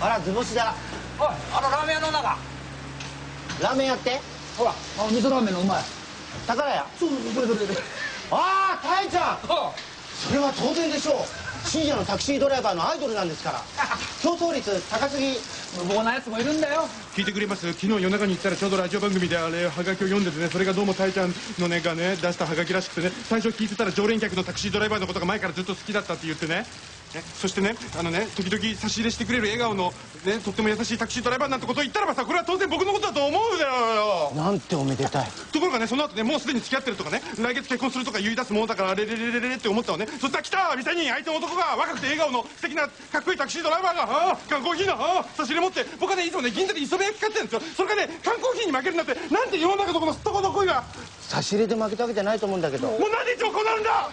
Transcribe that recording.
あら図星だ。おいあのラーメン屋の女が。ラーメン屋って？ほらあの味噌ラーメンのうまい宝屋？そうそれそれそれ。ああタイちゃん！あそれは当然でしょう。深夜のタクシードライバーのアイドルなんですから。競争率高すぎ。無謀なやつもいるんだよ。聞いてくれます。昨日夜中に行ったらちょうどラジオ番組であれハガキを読んでてねそれがどうもタイちゃんのねがね出したハガキらしくてね最初聞いてたら常連客のタクシードライバーのことが前からずっと好きだったって言ってねねそしてねあのね時々差し入れしてくれる笑顔のねとっても優しいタクシードライバーなんてことを言ったらばさこれは当然僕のことだと思うだよ。なんておめでたい。ところがねその後ねもうすでに付き合ってるとかね来月結婚するとか言い出すものだからレレレレレレって思ったわね。そしたら来た店に相手の男が若くて笑顔の素敵なかっこいいタクシードライバーがああ缶コーヒーのああ差し入れ持って僕はねいつもね銀座で磯辺焼き買ってるんですよ。それがね缶コーヒーに負けるなんてなんて世の中のこのすっとこの恋が差し入れで負けたわけじゃないと思うんだけど。もうなんでいつもこうなるんだ